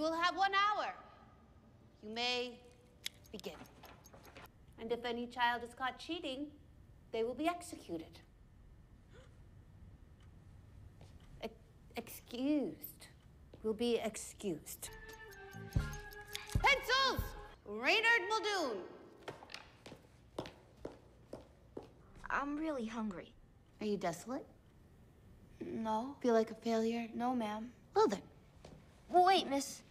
You will have one hour. You may begin. And if any child is caught cheating, they will be executed. Ex- excused. Will be excused. Pencils! Reynard Muldoon. I'm really hungry. Are you desolate? No. Feel like a failure? No, ma'am. Well then, Well, wait, miss.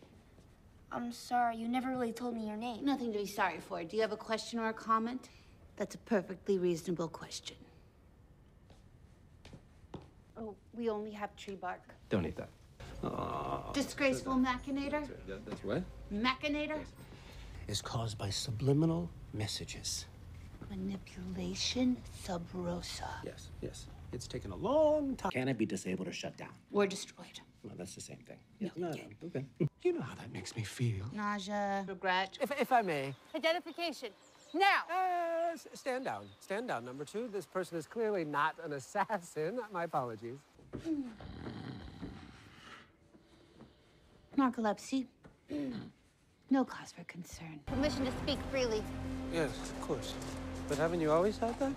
I'm sorry, you never really told me your name. nothing to be sorry for. Do you have a question or a comment? That's a perfectly reasonable question. Oh, we only have tree bark. Don't eat that. Disgraceful machinator? That- That's what? Machinator? is caused by subliminal messages. Manipulation sub rosa. Yes, yes. It's taken a long time. Can it be disabled or shut down? Or destroyed. Well, that's the same thing. Yeah, no, no, okay. You know how that makes me feel. Nausea, regret. If, if I may, Identification. Now! uh, stand down. Stand down. Number two, this person is clearly not an assassin. My apologies. Narcolepsy. No cause for concern. Permission to speak freely. Yes, of course. But haven't you always had that?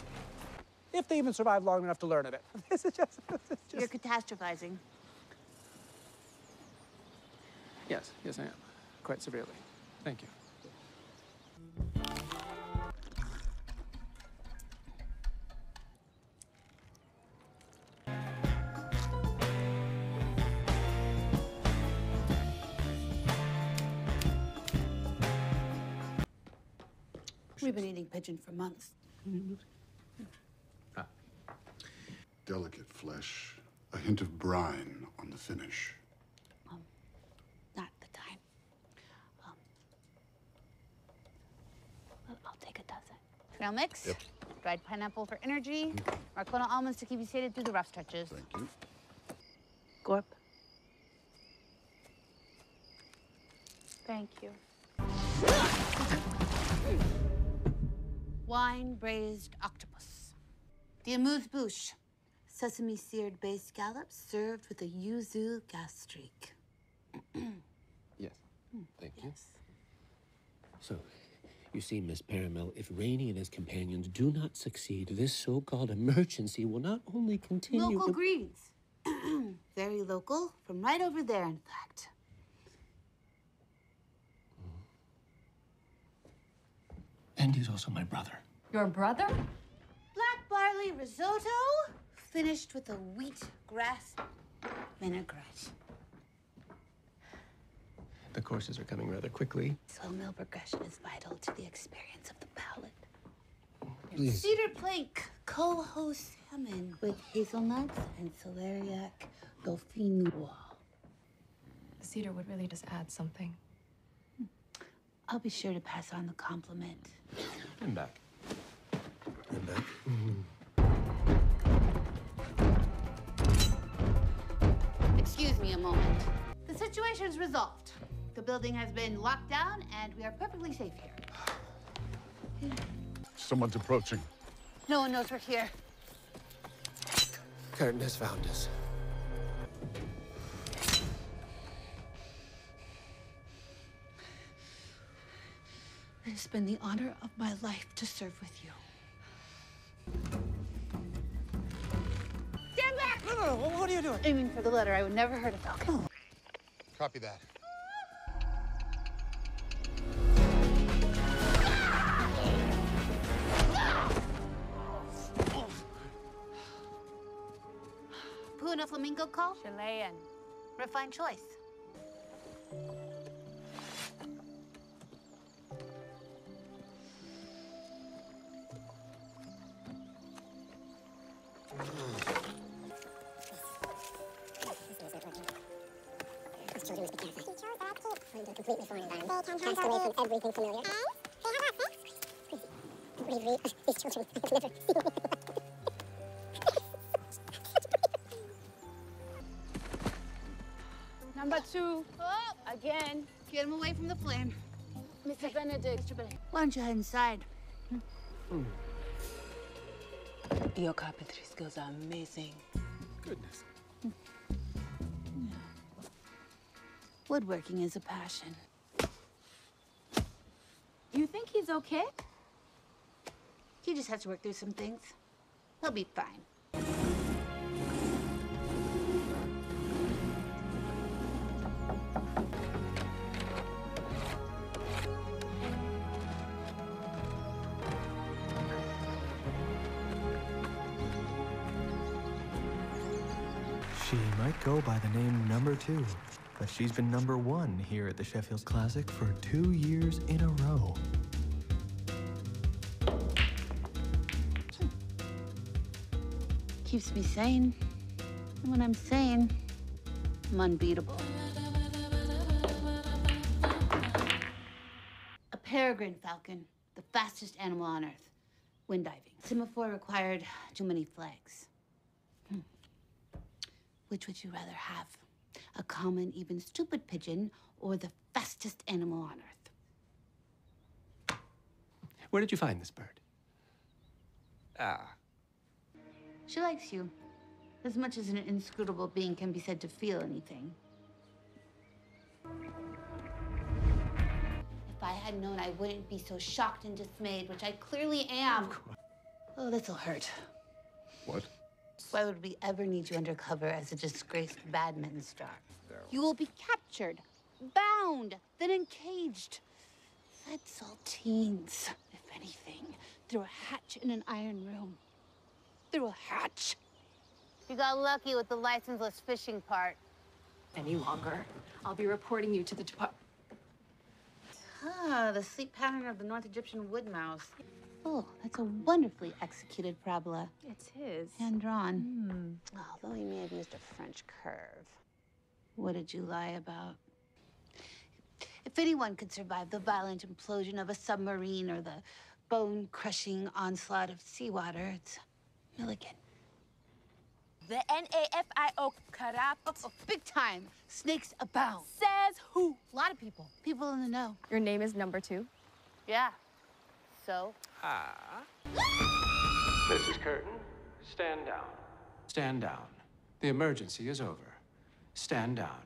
If they even survive long enough to learn of it. This is just, this is just... You're catastrophizing. Yes, yes, I am. Quite severely. Thank you. We've been eating pigeon for months. Ah. Delicate flesh, a hint of brine on the finish. Not the time. Um, I'll, I'll take a dozen. Trail mix. Yep. Dried pineapple for energy. Marcona almonds to keep you sated through the rough stretches. Thank you. Gorp. Thank you. Wine braised octopus. The amuse bouche. Sesame seared bay scallops served with a yuzu gastrique. Yes. Hmm. Thank you. So, you see, Miss Perumal, if Reynie and his companions do not succeed, this so-called emergency will not only continue. Local but- greens. Very local, from right over there, in fact. And he's also my brother. Your brother? Black barley risotto, finished with a wheat grass vinaigrette. The courses are coming rather quickly. Slow meal progression is vital to the experience of the palate. Please. Cedar plank, coho salmon with hazelnuts and celeriac dauphinois. Cedar would really just add something. I'll be sure to pass on the compliment. I'm back. I'm back. Excuse me a moment. The situation is resolved. The building has been locked down, and we are perfectly safe here. Someone's approaching. No one knows we're here. Curtain has found us. It has been the honor of my life to serve with you. Stand back! No, no, no. What are you doing? Aiming for the letter, I would never hurt a falcon. Copy that. Puna flamingo call? Chilean. Refined choice. Children must be careful. Teachers are kids. Find a completely foreign environment. They can Cast away from everything familiar. And they have access. Read, read. These children have never seen Number two. Oh, again. Get him away from the flame. Mr. Benedict. Mr. Benedict. Why don't you head inside? Hmm. Your carpentry skills are amazing. Goodness. Hmm. Woodworking is a passion. You think he's okay? He just has to work through some things. He'll be fine. She might go by the name Number Two, but she's been number one here at the Sheffield Classic for two years in a row. Keeps me sane. And when I'm sane, I'm unbeatable. A peregrine falcon, the fastest animal on Earth. Wind diving. Semaphore required too many flags. Which would you rather have? A common, even stupid pigeon, or the fastest animal on Earth? Where did you find this bird? Ah. She likes you. As much as an inscrutable being can be said to feel anything. If I had known, I wouldn't be so shocked and dismayed, which I clearly am. Oh, this'll hurt. What? Why would we ever need you undercover as a disgraced badminton star? You will be captured, bound, then encaged. Fed saltines, if anything, through a hatch in an iron room. Through a hatch. You got lucky with the licenseless fishing part. Any longer. I'll be reporting you to the department. Ah, the sleep pattern of the North Egyptian wood mouse. Oh, that's a wonderfully executed parabola. It's his. Hand drawn. Although hmm. he may have used a French curve. What did you lie about? If anyone could survive the violent implosion of a submarine or the bone crushing onslaught of seawater, it's Milligan. The NAFIO corrupt Oh, big time. Snakes abound. says who? A lot of people. People in the know. Your name is number two? Yeah. So? Ah. Mrs. Curtain, stand down. Stand down. The emergency is over. Stand down.